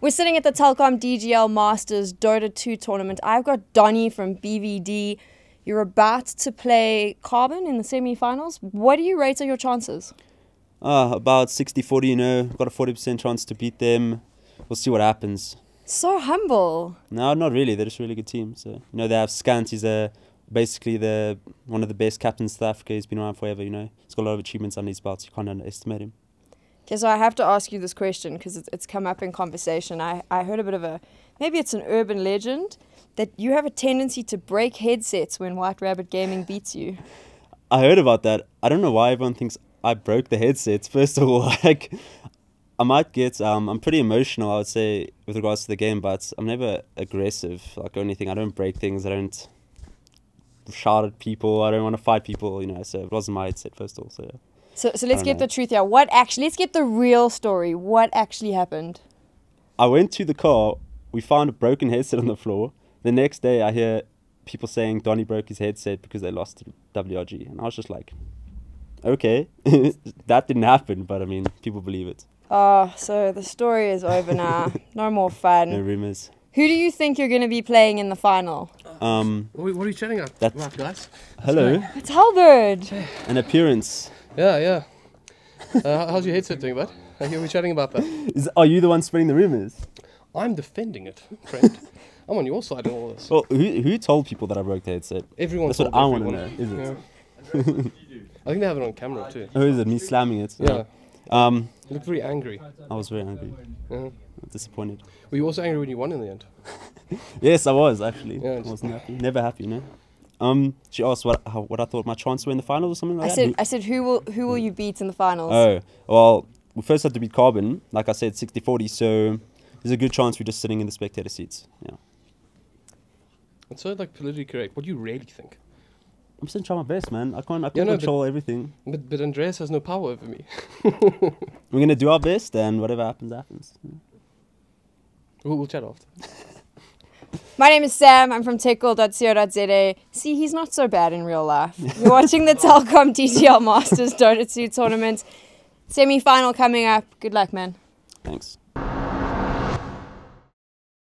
We're sitting at the Telkom DGL Masters Dota 2 tournament. I've got Doni from BVD. You're about to play Carbon in the semi-finals. What do you rate are your chances? Uh, about 60 40, you know. Got a 40% chance to beat them. We'll see what happens. So humble. No, not really. They're just a really good team. So, you know, they have Scant. He's a, basically the one of the best captains South Africa. He's been around forever, you know. He's got a lot of achievements under his belt. You can't underestimate him. Okay, so I have to ask you this question because it's, it's come up in conversation. I, I heard a bit of a, maybe it's an urban legend, that you have a tendency to break headsets when White Rabbit Gaming beats you. I heard about that. I don't know why everyone thinks I broke the headsets. First of all, like I might get um I'm pretty emotional, I would say, with regards to the game, but I'm never aggressive, like or anything. I don't break things, I don't shout at people, I don't want to fight people, you know, so it wasn't my headset first of all, so yeah. So, so let's get know. the truth here. What actually, let's get the real story. What actually happened? I went to the car. We found a broken headset on the floor. The next day, I hear people saying Doni broke his headset because they lost to WRG, and I was just like, okay, that didn't happen, but I mean, people believe it. Oh, so the story is over now. no more fun. No rumors. Who do you think you're going to be playing in the final? Um, What, what are you chatting about, That- about guys? hello, It's Halberd. an appearance. Yeah, yeah. Uh, how's your headset doing, bud? Hear we chatting about that. Is, are you the one spreading the rumors? I'm defending it, friend. I'm on your side in all this. Well, who who told people that I broke the headset? Everyone. That's what I wanna everyone. know, is it? Yeah. I think they have it on camera too. Oh, is it me slamming it? Yeah. Um, You look very angry. I was very angry, Yeah. disappointed. Were you also angry when you won in the end? Yes, I was actually. Yeah, I wasn't happy. Never happy, know. Um, she asked what how, what I thought my chance were in the finals or something like I that. said, I said, who will who will you beat in the finals? Oh, well, we first had to beat Carbon, like I said, 60 40, so there's a good chance we're just sitting in the spectator seats. Yeah. It's so like politically correct. What do you really think? I'm just trying my best, man. I can't, I can't no, but- control everything. But but Andreas has no power over me. We're going to do our best, and whatever happens, happens. We'll, we'll chat after. My name is Sam. I'm from techgirl.co.za. See, he's not so bad in real life. You're watching the Telkom DGL Masters Dota 2 tournament. Semi final coming up. Good luck, man. Thanks.